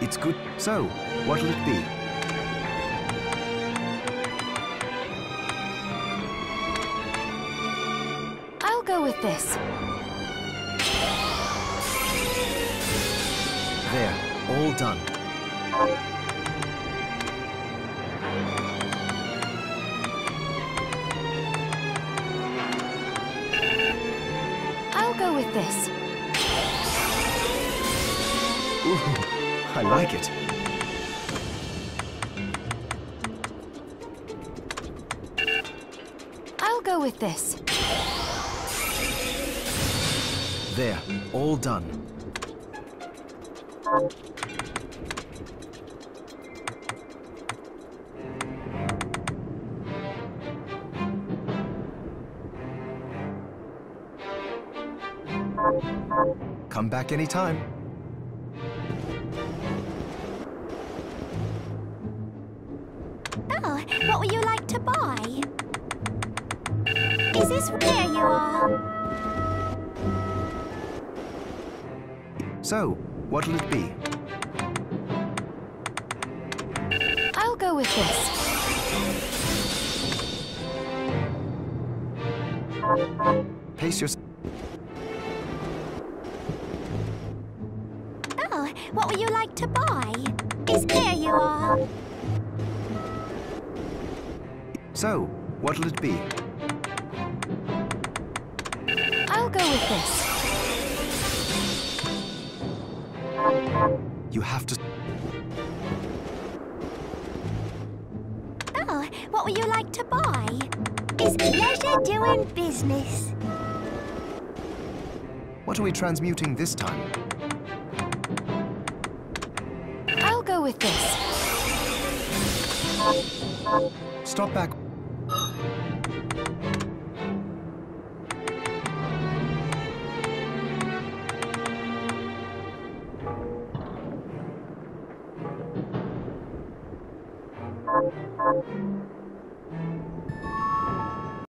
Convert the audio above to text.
It's good. So, what'll it be? I'll go with this. There, all done. I'll go with this. Ooh, I like it. I'll go with this. There, all done. Come back anytime. What would you like to buy? Is this where you are? So, what'll it be? I'll go with this. Pace yourself. Oh, what would you like to buy? Is here you are? So, what'll it be? I'll go with this. You have to. Oh, what would you like to buy? Is pleasure doing business? What are we transmuting this time? I'll go with this. Stop back.